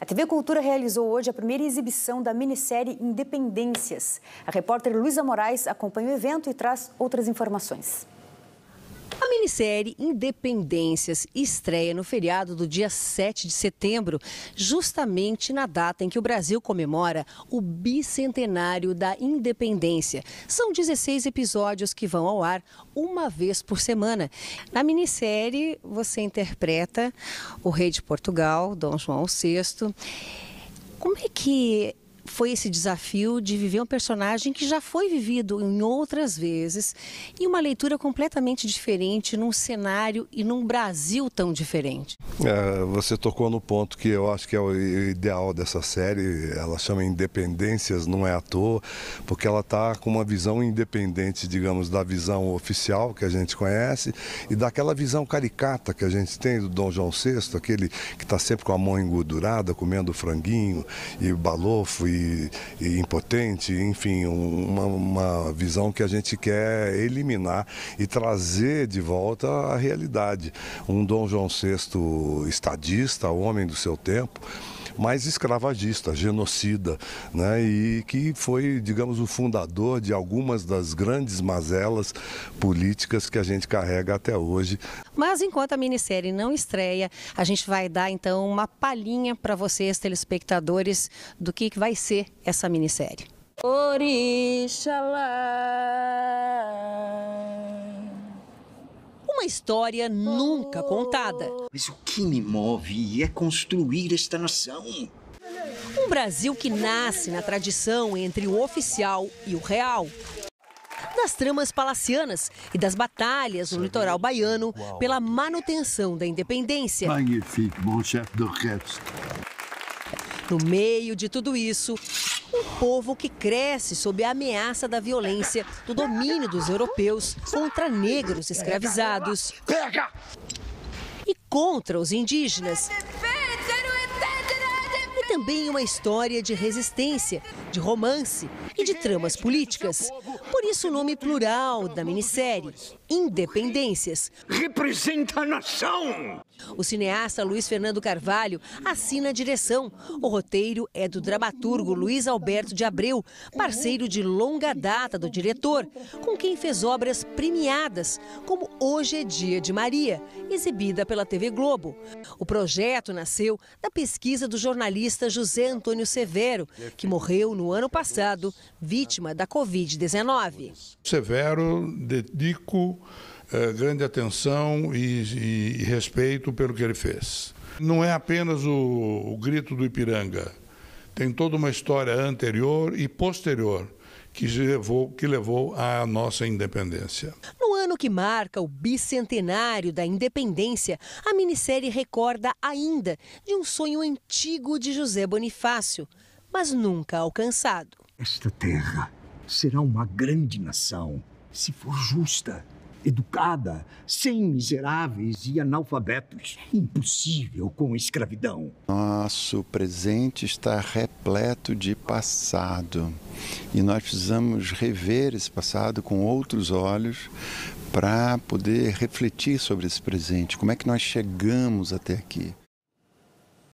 A TV Cultura realizou hoje a primeira exibição da minissérie Independências. A repórter Luísa Moraes acompanha o evento e traz outras informações. A minissérie Independências estreia no feriado do dia 7 de setembro, justamente na data em que o Brasil comemora o bicentenário da independência. São 16 episódios que vão ao ar uma vez por semana. Na minissérie, você interpreta o rei de Portugal, Dom João VI. Como é que foi esse desafio de viver um personagem que já foi vivido em outras vezes e uma leitura completamente diferente num cenário e num Brasil tão diferente. É, você tocou no ponto que eu acho que é o ideal dessa série. Ela chama Independências, não é à toa, porque ela está com uma visão independente, digamos, da visão oficial que a gente conhece e daquela visão caricata que a gente tem do Dom João VI, aquele que está sempre com a mão engordurada, comendo franguinho e balofo e e, impotente, enfim, uma, uma visão que a gente quer eliminar e trazer de volta à realidade. Um Dom João VI estadista, homem do seu tempo, mas escravagista, genocida, né? e que foi, digamos, o fundador de algumas das grandes mazelas políticas que a gente carrega até hoje. Mas enquanto a minissérie não estreia, a gente vai dar então uma palhinha para vocês, telespectadores, do que vai ser essa minissérie. Orixalá uma história nunca contada. Mas o que me move é construir esta nação. Um Brasil que nasce na tradição entre o oficial e o real. Das tramas palacianas e das batalhas no litoral baiano pela manutenção da independência. Magnifique, mon chef d'orchestre. No meio de tudo isso, um povo que cresce sob a ameaça da violência, do domínio dos europeus contra negros escravizados e contra os indígenas. E também uma história de resistência, de romance e de tramas políticas. Por isso o nome plural da minissérie, Independências. Representa a nação! O cineasta Luiz Fernando Carvalho assina a direção. O roteiro é do dramaturgo Luiz Alberto de Abreu, parceiro de longa data do diretor, com quem fez obras premiadas, como Hoje é Dia de Maria, exibida pela TV Globo. O projeto nasceu da pesquisa do jornalista José Antônio Severo, que morreu no ano passado, vítima da Covid-19. Severo, dedico eh, grande atenção e, e, e, respeito pelo que ele fez. Não é apenas o, o grito do Ipiranga, tem toda uma história anterior e posterior que levou, que levou à nossa independência. No ano que marca o bicentenário da independência, a minissérie recorda ainda de um sonho antigo de José Bonifácio, mas nunca alcançado. Esta terra será uma grande nação se for justa educada, sem miseráveis e analfabetos. Impossível com escravidão. Nosso presente está repleto de passado e nós precisamos rever esse passado com outros olhos para poder refletir sobre esse presente. Como é que nós chegamos até aqui?